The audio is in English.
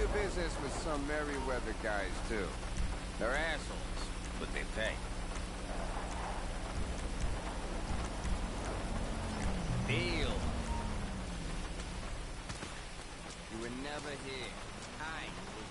do business with some Merryweather guys, too. They're assholes, but they pay. Deal. You were never here. I was.